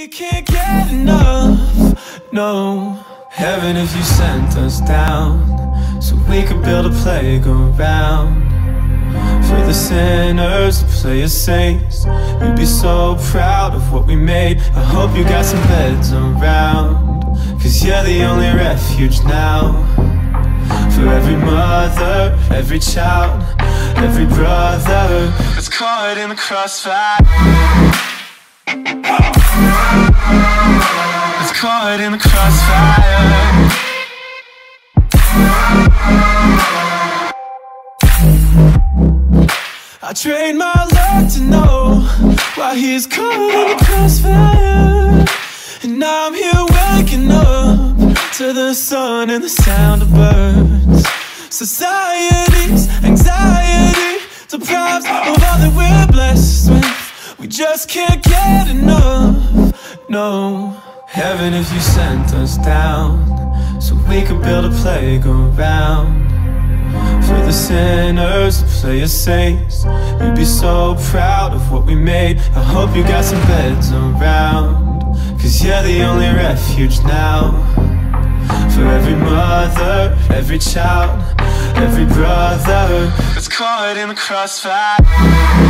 we can't get enough, no Heaven if you sent us down So we could build a playground For the sinners, the play as saints. You'd be so proud of what we made. I hope you got some beds around Cause you're the only refuge now For every mother, every child, every brother That's caught in the crossfire That's caught in the crossfire. I trade my luck to know Why he's caught in the crossfire. And now I'm here waking up To the sun and the sound of birds. Society's anxiety Deprives of all that we're blessed with. We just can't get enough, no Heaven if you sent us down So we could build a playground For the sinners, the play as saints You'd be so proud of what we made. I hope you got some beds around Cause you're the only refuge now. For every mother, every child, every brother That's caught in the crossfire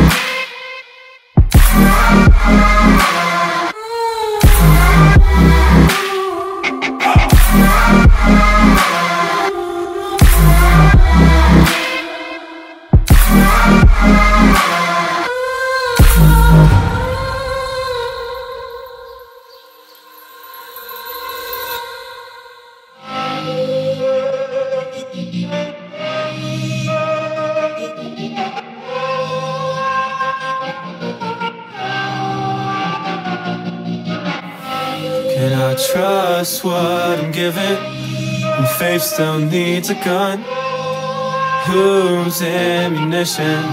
Can I trust what I'm given? When faith still needs a gun Whose ammunition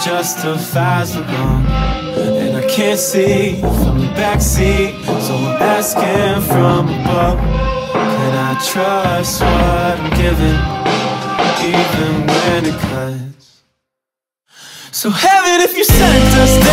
justifies the wrong? And I can't see from the backseat So I'm asking from above Can I trust what I'm given? Even when it cuts so heaven if you sent us